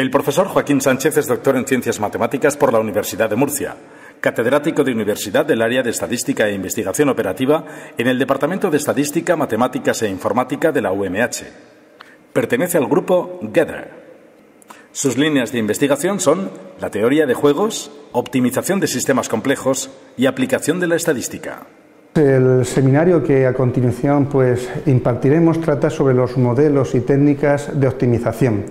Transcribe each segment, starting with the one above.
El profesor Joaquín Sánchez es doctor en Ciencias Matemáticas por la Universidad de Murcia, catedrático de Universidad del área de Estadística e Investigación Operativa en el Departamento de Estadística, Matemáticas e Informática de la UMH. Pertenece al grupo Gather. Sus líneas de investigación son la teoría de juegos, optimización de sistemas complejos y aplicación de la estadística. El seminario que a continuación pues, impartiremos trata sobre los modelos y técnicas de optimización.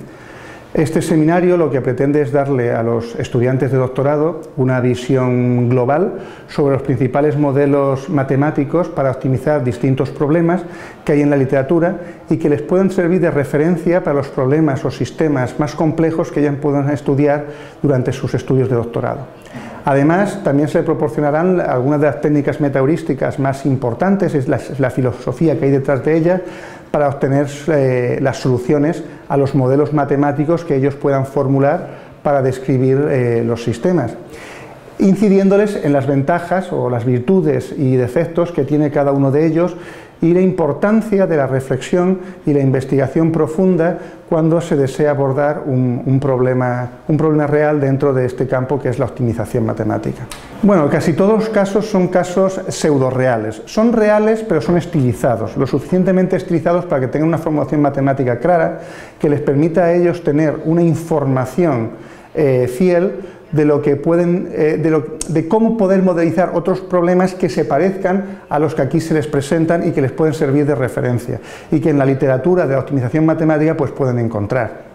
Este seminario lo que pretende es darle a los estudiantes de doctorado una visión global sobre los principales modelos matemáticos para optimizar distintos problemas que hay en la literatura y que les pueden servir de referencia para los problemas o sistemas más complejos que ellos puedan estudiar durante sus estudios de doctorado. Además, también se proporcionarán algunas de las técnicas metaheurísticas más importantes, es la, filosofía que hay detrás de ella, para obtener eh, las soluciones a los modelos matemáticos que ellos puedan formular para describir eh, los sistemas. Incidiéndoles en las ventajas o las virtudes y defectos que tiene cada uno de ellos y la importancia de la reflexión y la investigación profunda cuando se desea abordar un, problema, un problema real dentro de este campo que es la optimización matemática. Bueno, casi todos los casos son casos pseudo-reales. Son reales pero son estilizados, lo suficientemente estilizados para que tengan una formulación matemática clara que les permita a ellos tener una información eh, fiel de lo que pueden, eh, de, cómo poder modelizar otros problemas que se parezcan a los que aquí se les presentan y que les pueden servir de referencia y que en la literatura de optimización matemática pues pueden encontrar.